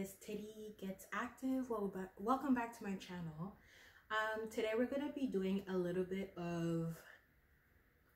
is Thiti Gets Active. Well, welcome back to my channel. Um, today we're gonna be doing a little bit of,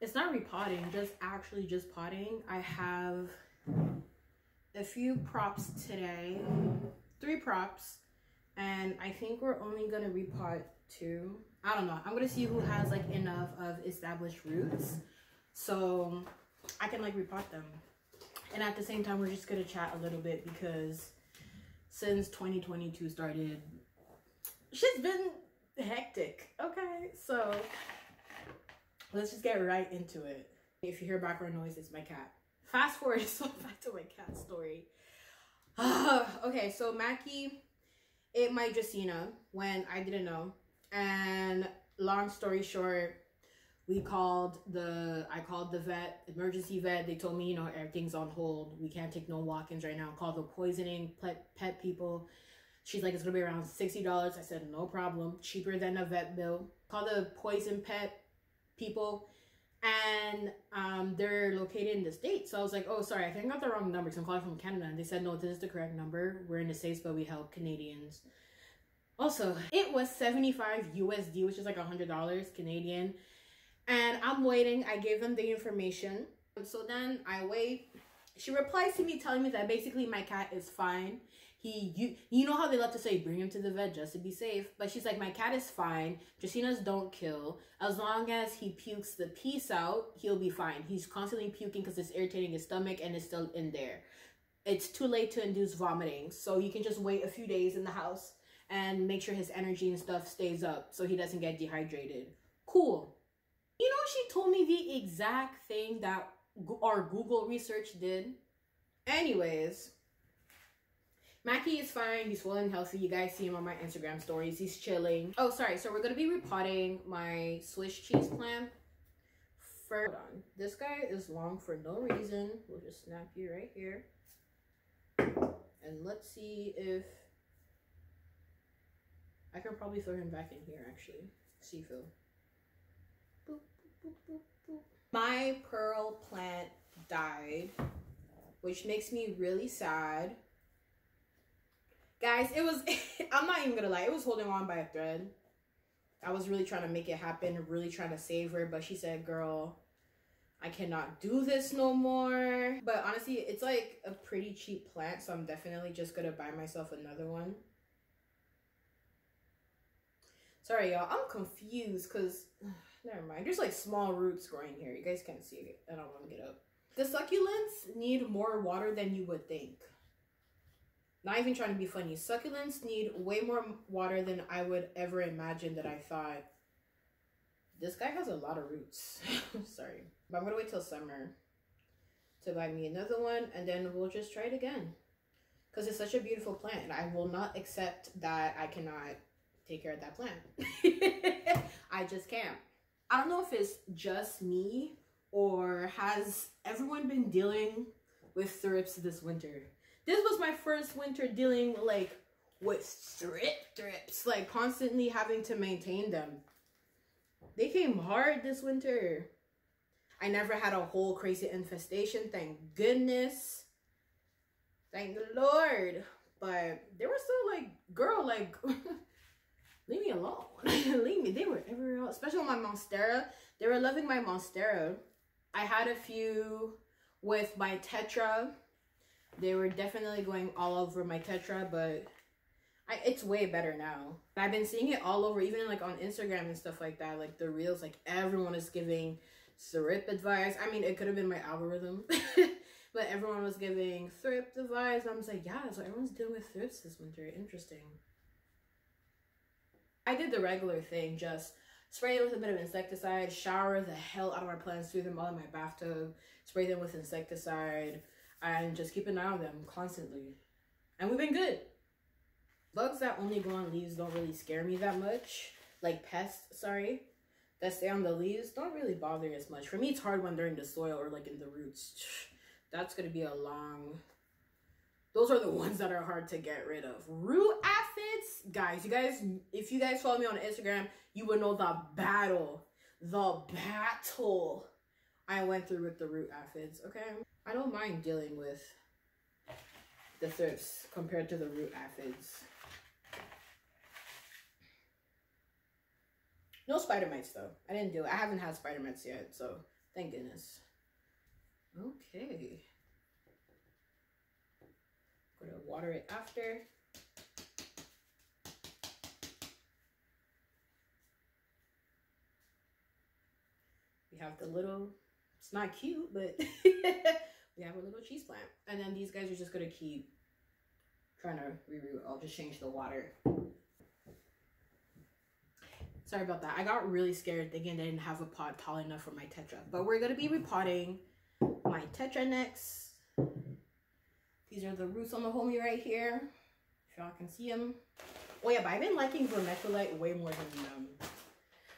it's not repotting, just actually just potting. I have a few props today, three props, and I think we're only gonna repot two. I don't know. I'm gonna see who has like enough of established roots, so I can like repot them. And at the same time, we're just gonna chat a little bit because since 2022 started, shit's been hectic. Okay, so let's just get right into it. If you hear background noise, it's my cat. Fast forward so back to my cat story. okay, so Mackie ate my Dracaena when I didn't know. And long story short, we called the i called the vet emergency vet. They told me you know everything's on hold. We can't take no walk-ins right now. Called the poisoning pet, pet people. She's like it's gonna be around $60 i said no problem. Cheaper than a vet bill. Call the poison pet people. And um, they're located in the states. So i was like oh sorry i think i got the wrong number because i'm calling from canada. And they said no this is the correct number. We're in the states but we help canadians. Also it was 75 usd which is like hundred dollars canadian I'm waiting. I gave them the information. So then I wait. She replies to me telling me that basically my cat is fine. He, you, you know how they love to say bring him to the vet just to be safe. But she's like, my cat is fine. Dracaenas don't kill. As long as he pukes the piece out, he'll be fine. He's constantly puking because it's irritating his stomach and it's still in there. It's too late to induce vomiting. So you can just wait a few days in the house and make sure his energy and stuff stays up so he doesn't get dehydrated. Cool. You know, she told me the exact thing that our Google research did. Anyways, Mackie is fine. He's full and healthy. You guys see him on my Instagram stories. He's chilling. Oh, sorry. So we're going to be repotting my Swiss cheese plant. Hold on. This guy is long for no reason. We'll just snap you right here. And let's see if... I can probably throw him back in here, actually. See, Phil. My pearl plant died, which makes me really sad. Guys, it was, I'm not even gonna lie, it was holding on by a thread. I was really trying to make it happen, really trying to save her, but she said, girl, I cannot do this no more. But honestly, it's like a pretty cheap plant, so I'm definitely just gonna buy myself another one. Sorry, y'all, I'm confused because Never mind. There's like small roots growing here. You guys can't see it. I don't want to get up. The succulents need more water than you would think. Not even trying to be funny. Succulents need way more water than I would ever imagine that I thought. This guy has a lot of roots. Sorry. But I'm going to wait till summer to buy me another one. And then we'll just try it again. Because it's such a beautiful plant. I will not accept that I cannot take care of that plant. I just can't. I don't know if it's just me or has everyone been dealing with thrips this winter. This was my first winter dealing like with thrip thrips, like constantly having to maintain them. They came hard this winter. I never had a whole crazy infestation, thank goodness. Thank the Lord. But they were still like, girl, like leave me alone. leave me. They were everywhere especially on my Monstera. They were loving my Monstera. I had a few with my Tetra. They were definitely going all over my Tetra, but I, it's way better now. I've been seeing it all over, even like on Instagram and stuff like that. Like the reels, like everyone is giving thrip advice. I mean, it could have been my algorithm, but everyone was giving thrip advice. I was like, yeah, so everyone's dealing with thrips this winter. Interesting. I did the regular thing, just spray them with a bit of insecticide, shower the hell out of my plants, threw them all in my bathtub, spray them with insecticide, and just keep an eye on them constantly. And we've been good. Bugs that only go on leaves don't really scare me that much. Like pests, sorry, that stay on the leaves don't really bother me as much. For me, it's hard when they're in the soil or like in the roots. That's to be a long those are the ones that are hard to get rid of. Root aphids, guys, you guys, if you guys follow me on Instagram, you would know the battle, the battle I went through with the root aphids, okay? I don't mind dealing with the thrips compared to the root aphids. No spider mites though. I didn't do it. I haven't had spider mites yet, so thank goodness. Okay. Gonna water it after. We have the little, it's not cute, but we have a little cheese plant. And then these guys are just gonna keep trying to reroot. I'll just change the water. Sorry about that. I got really scared thinking they didn't have a pot tall enough for my tetra. But we're gonna be repotting my tetra next. These are the roots on the homie right here. If y'all can see them. Oh yeah, but I've been liking vermiculite way more than um,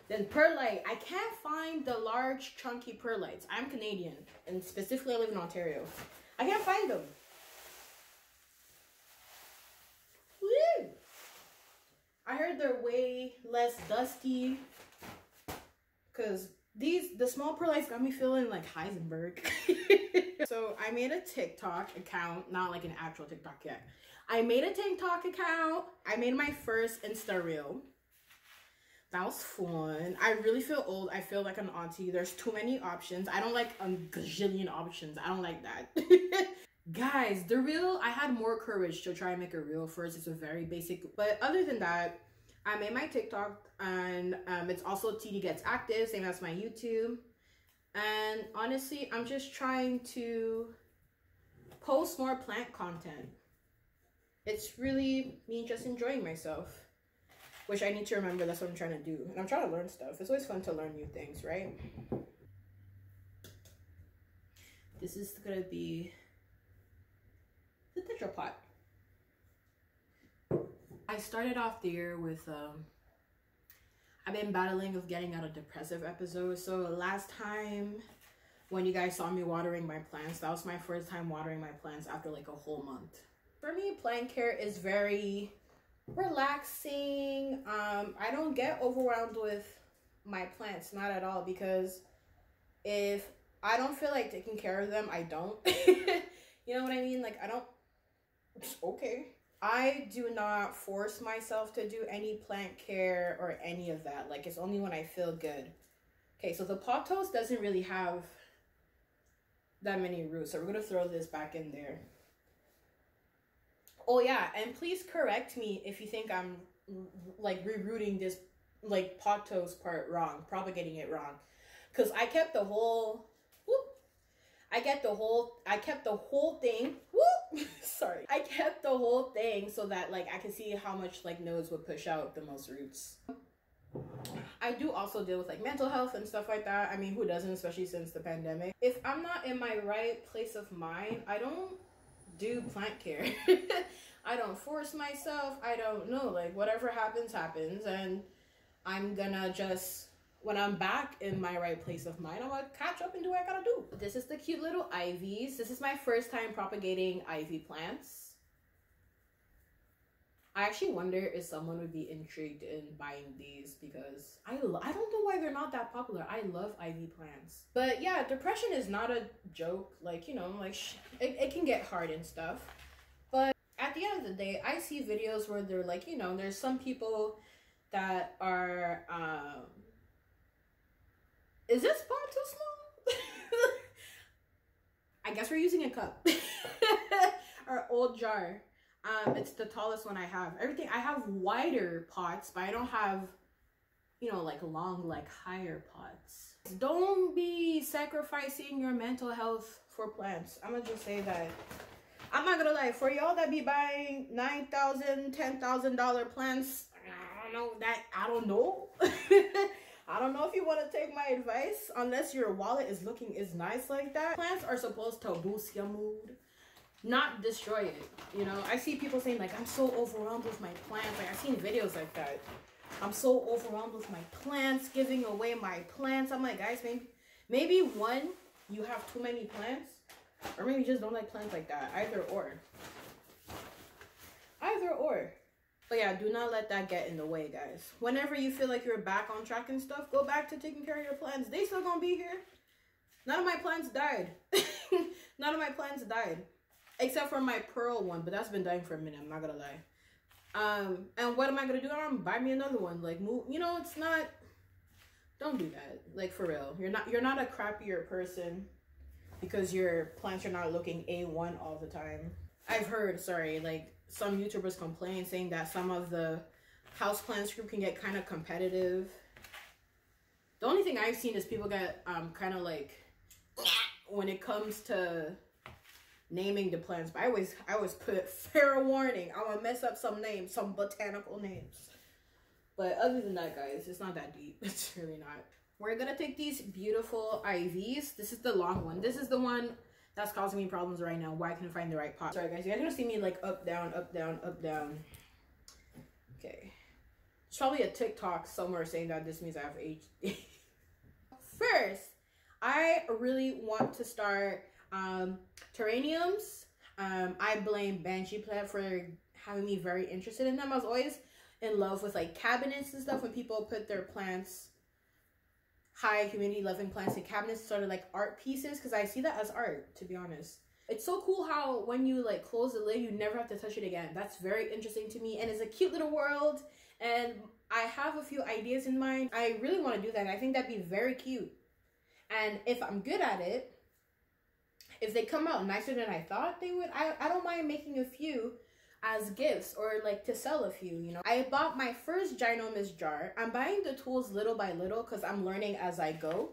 than perlite. I can't find the large chunky perlites. I'm Canadian and specifically I live in Ontario. I can't find them. Woo! I heard they're way less dusty because these the small perlites got me feeling like Heisenberg. so I made a TikTok account, not like an actual TikTok yet. I made a TikTok account. I made my first Insta reel. That was fun. I really feel old. I feel like an auntie. There's too many options. I don't like a gazillion options. I don't like that. Guys, the reel, I had more courage to try and make a reel first. It's a very basic, but other than that, I made my TikTok and um, it's also Thiti Gets Active, same as my YouTube. And honestly, I'm just trying to post more plant content. It's really me just enjoying myself, which I need to remember that's what I'm trying to do. And I'm trying to learn stuff. It's always fun to learn new things, right? This is gonna be the tetra pot. I started off the year with um I've been battling with getting out of depressive episodes. So last time when you guys saw me watering my plants, that was my first time watering my plants after like a whole month. For me, plant care is very relaxing. Um, I don't get overwhelmed with my plants, not at all, because if I don't feel like taking care of them, I don't. you know what I mean? Like I don't okay. I do not force myself to do any plant care or any of that. Like it's only when I feel good. Okay, so the pothos doesn't really have that many roots. So we're going to throw this back in there. Oh yeah, and please correct me if you think I'm like rerooting this like pothos part wrong, propagating it wrong. Cuz I kept the whole whoop, I get the whole I kept the whole thing. Whoop, sorry. I kept the whole thing so that like I could see how much like nodes would push out the most roots. I do also deal with like mental health and stuff like that. I mean, who doesn't, especially since the pandemic. If I'm not in my right place of mind, I don't do plant care. I don't force myself. I don't know. Like whatever happens, happens. And I'm gonna just when I'm back in my right place of mind, I'm gonna catch up and do what I gotta do. This is the cute little ivies. This is my first time propagating ivy plants. I actually wonder if someone would be intrigued in buying these because I, I don't know why they're not that popular. I love ivy plants. But yeah, depression is not a joke. Like, you know, like it, it can get hard and stuff. But at the end of the day, I see videos where they're like, you know, there's some people that are, um, is this pot too small? I guess we're using a cup. Our old jar. Um, it's the tallest one I have. Everything I have wider pots, but I don't have, you know, like long, like higher pots. Don't be sacrificing your mental health for plants. I'm gonna just say that. I'm not gonna lie, for y'all that be buying nine thousand, ten thousand dollar plants, I don't know that I don't know. I don't know if you want to take my advice unless your wallet is looking is nice like that. Plants are supposed to boost your mood not destroy it. You know, I see people saying like, I'm so overwhelmed with my plants. Like I've seen videos like that. I'm so overwhelmed with my plants, giving away my plants. I'm like, guys, maybe, maybe one, you have too many plants, or maybe you just don't like plants like that. Either or. Either or. But yeah, do not let that get in the way, guys. Whenever you feel like you're back on track and stuff, go back to taking care of your plants. They still gonna be here. None of my plants died. None of my plants died. except for my pearl one, but that's been dying for a minute. I'm not gonna lie. Um, and what am I gonna do? I'm gonna buy me another one. Like, move. You know, it's not. Don't do that. Like for real, you're not. You're not a crappier person because your plants are not looking a1 all the time. I've heard, sorry, like some YouTubers complain saying that some of the house plants group can get kind of competitive. The only thing I've seen is people get um kind of like when it comes to naming the plants. But I always I always put fair warning. I'm gonna mess up some names, some botanical names. But other than that, guys, it's not that deep. It's really not. We're gonna take these beautiful ivies. This is the long one. This is the one that's causing me problems right now. Why I can't find the right pot. Sorry, guys. You guys gonna see me like up, down, up, down, up, down. Okay. It's probably a TikTok somewhere saying that this means I have HD. First, I really want to start um, terrariums. Um, I blame Banshee Plant for having me very interested in them. I was always in love with like cabinets and stuff when people put their plants high humidity loving plants and cabinets sort of like art pieces because I see that as art to be honest. It's so cool how when you like close the lid you never have to touch it again. That's very interesting to me and it's a cute little world and I have a few ideas in mind. I really want to do that. I think that'd be very cute. And if I'm good at it, if they come out nicer than I thought they would, I, I don't mind making a few as gifts or like to sell a few, you know. I bought my first ginormous jar. I'm buying the tools little by little because I'm learning as I go.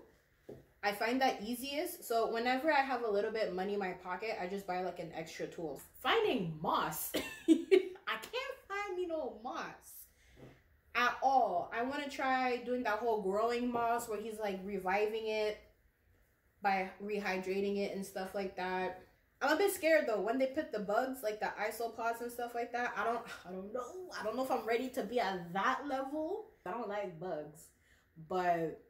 I find that easiest. So whenever I have a little bit of money in my pocket, I just buy like an extra tool. Finding moss. I can't find me no moss at all. I want to try doing that whole growing moss where he's like reviving it by rehydrating it and stuff like that. I'm a bit scared though when they put the bugs like the isopods and stuff like that. I don't I don't know. I don't know if I'm ready to be at that level. I don't like bugs. But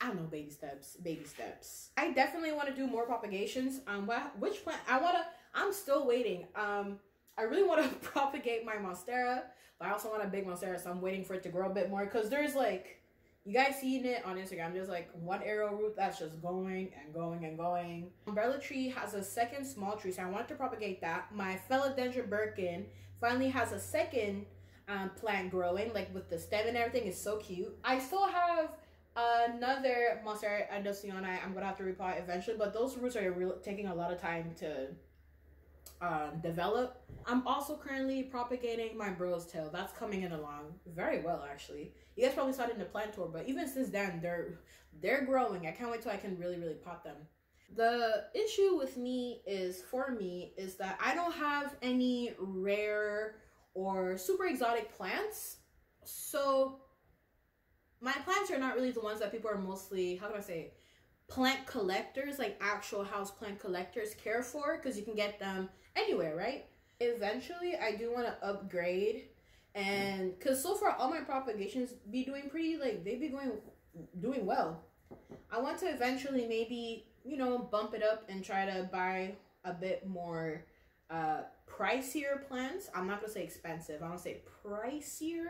I don't know, baby steps, baby steps. I definitely want to do more propagations. Um which plant I want to I'm still waiting. Um I really want to propagate my monstera, but I also want a big monstera, so I'm waiting for it to grow a bit more cuz there's like you guys seen it on Instagram. There's like one arrow root that's just going and going and going. Umbrella tree has a second small tree, so I want to propagate that. My philodendron Birkin finally has a second um, plant growing, like with the stem and everything. is so cute. I still have another Monstera Endocyanite I'm gonna have to repot eventually, but those roots are really taking a lot of time to um, develop. I'm also currently propagating my burro's tail. That's coming in along very well, actually. You guys probably saw it in the plant tour, but even since then, they're they're growing. I can't wait till I can really, really pot them. The issue with me is, for me, is that I don't have any rare or super exotic plants. So my plants are not really the ones that people are mostly, how do I say, plant collectors, like actual house plant collectors care for because you can get them anywhere, right? Eventually, I do want to upgrade and because so far all my propagations be doing pretty like they be going doing well. I want to eventually maybe you know bump it up and try to buy a bit more uh pricier plants. I'm not gonna say expensive. I to say pricier,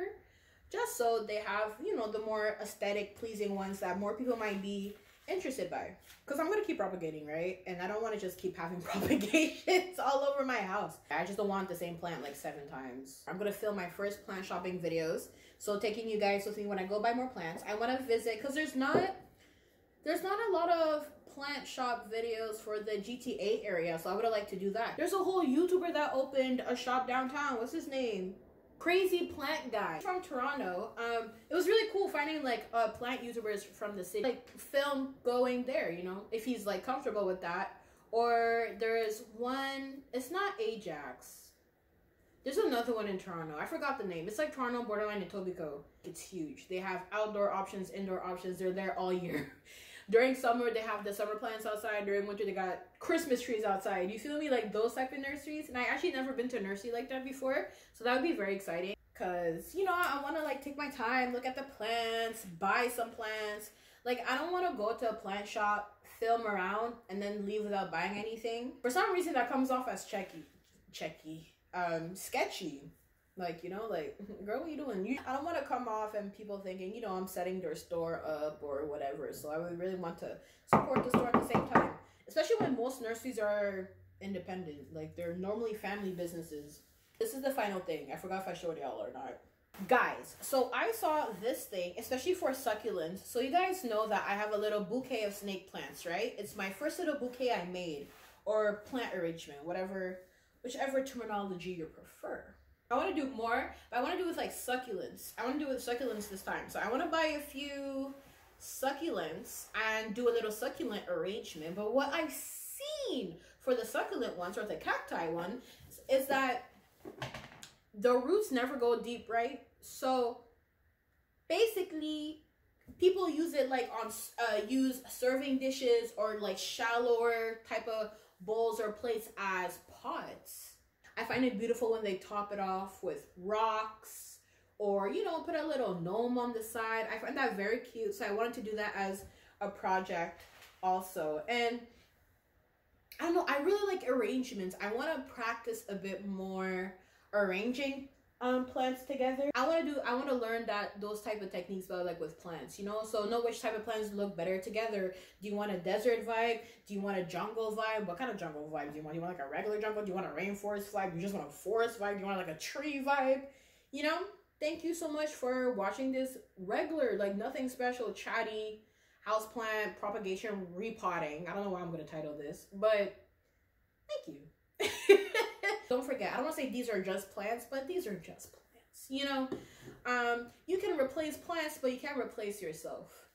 just so they have you know the more aesthetic pleasing ones that more people might be interested by. Because i'm gonna keep propagating right? And i don't want to just keep having propagations all over my house. I just don't want the same plant like seven times. I'm gonna film my first plant shopping videos. So taking you guys with me when i go buy more plants i want to visit because there's not there's not a lot of plant shop videos for the gta area so i would have liked to do that. There's a whole youtuber that opened a shop downtown. What's his name crazy plant guy from Toronto. Um, it was really cool finding like uh, plant YouTubers from the city, like film going there. You know, if he's like comfortable with that. Or there's one. It's not Ajax. There's another one in Toronto. I forgot the name. It's like Toronto, Borderline, and Etobicoke. It's huge. They have outdoor options, indoor options. They're there all year. during summer they have the summer plants outside. During winter they got christmas trees outside. You feel me? Like those type of nurseries. And i actually never been to a nursery like that before. So that would be very exciting. Because you know i want to like take my time look at the plants buy some plants. Like i don't want to go to a plant shop film around and then leave without buying anything. For some reason that comes off as checky checky um sketchy like, you know, like, girl, what you doing? You, I don't want to come off and people thinking, you know, I'm setting their store up or whatever. So I would really want to support the store at the same time. Especially when most nurseries are independent. Like they're normally family businesses. This is the final thing. I forgot if I showed y'all or not. Guys, so I saw this thing, especially for succulents. So you guys know that I have a little bouquet of snake plants, right? It's my first little bouquet I made. Or plant arrangement, whatever, whichever terminology you prefer. I want to do more, but I want to do with like succulents. I want to do with succulents this time. So I want to buy a few succulents and do a little succulent arrangement. But what I've seen for the succulent ones or the cacti one is that the roots never go deep, right? So basically, people use it like on uh, use serving dishes or like shallower type of bowls or plates as pots. I find it beautiful when they top it off with rocks or, you know, put a little gnome on the side. I find that very cute. So I wanted to do that as a project also. And I don't know, I really like arrangements. I want to practice a bit more arranging um plants together. I want to do i want to learn that those type of techniques but like with plants you know? So know which type of plants look better together. Do you want a desert vibe? Do you want a jungle vibe? What kind of jungle vibe? Do you want do you want like a regular jungle? Do you want a rainforest vibe? You just want a forest vibe? Do you want like a tree vibe? You know? Thank you so much for watching this regular like nothing special chatty houseplant propagation repotting. I don't know why i'm going to title this but thank you Don't forget, I don't want to say these are just plants, but these are just plants. You know, um, you can replace plants, but you can't replace yourself.